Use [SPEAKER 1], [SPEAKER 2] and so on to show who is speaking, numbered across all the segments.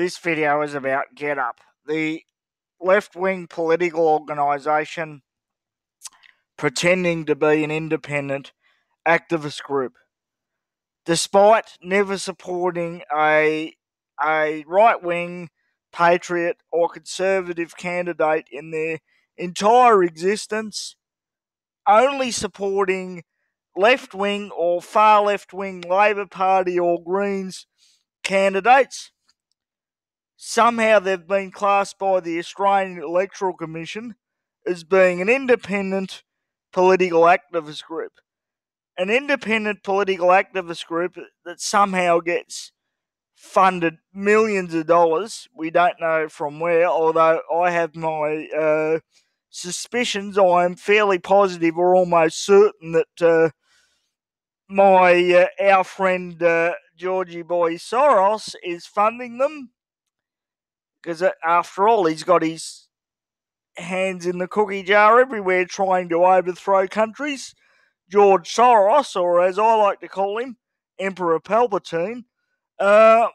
[SPEAKER 1] This video is about Get Up, the left wing political organisation pretending to be an independent activist group. Despite never supporting a, a right wing patriot or conservative candidate in their entire existence, only supporting left wing or far left wing Labor Party or Greens candidates. Somehow they've been classed by the Australian Electoral Commission as being an independent political activist group. An independent political activist group that somehow gets funded millions of dollars. We don't know from where, although I have my uh, suspicions. I am fairly positive or almost certain that uh, my uh, our friend uh, Georgie Boy Soros is funding them because uh, after all, he's got his hands in the cookie jar everywhere, trying to overthrow countries. George Soros, or as I like to call him, Emperor Palpatine, uh,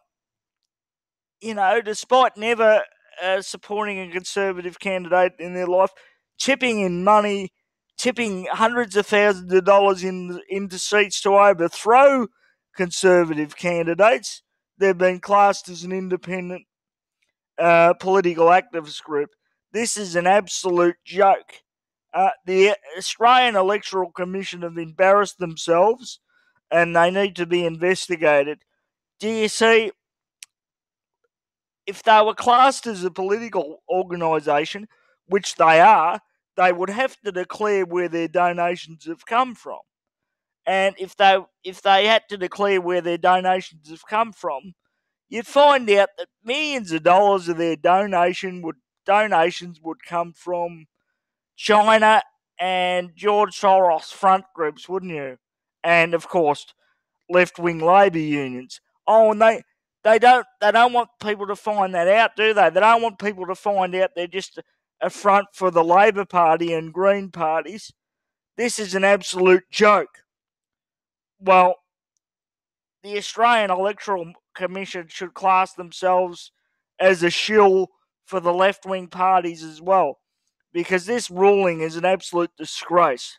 [SPEAKER 1] you know, despite never uh, supporting a conservative candidate in their life, chipping in money, tipping hundreds of thousands of dollars in into seats to overthrow conservative candidates, they've been classed as an independent uh, political activist group. This is an absolute joke. Uh, the Australian Electoral Commission have embarrassed themselves and they need to be investigated. Do you see? If they were classed as a political organisation, which they are, they would have to declare where their donations have come from. And if they if they had to declare where their donations have come from, you'd find out that millions of dollars of their donation would donations would come from China and George Soros front groups, wouldn't you? And of course, left wing labour unions. Oh, and they they don't they don't want people to find that out, do they? They don't want people to find out they're just a, front for the Labor Party and Green parties. This is an absolute joke. Well, the Australian Electoral Commission should class themselves as a shill for the left wing parties as well, because this ruling is an absolute disgrace.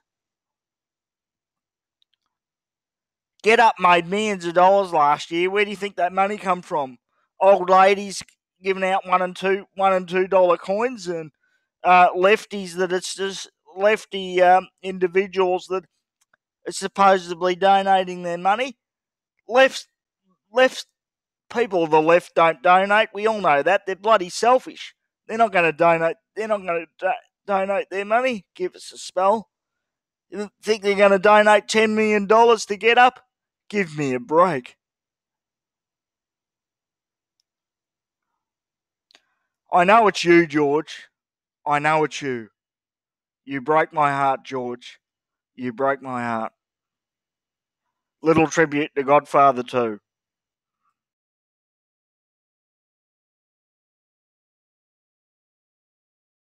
[SPEAKER 1] Get Up made millions of dollars last year. Where do you think that money come from? Old ladies giving out one and two one and two dollar coins, and uh, lefties that it's just lefty um, individuals that are supposedly donating their money. Left left people of the left don't donate. We all know that. They're bloody selfish. They're not going to donate. They're not going to do- donate their money. Give us a spell. You think they're going to donate $10 million to get up? Give me a break. I know it's you, George. I know it's you. You break my heart, George. You break my heart. Little tribute to Godfather 2.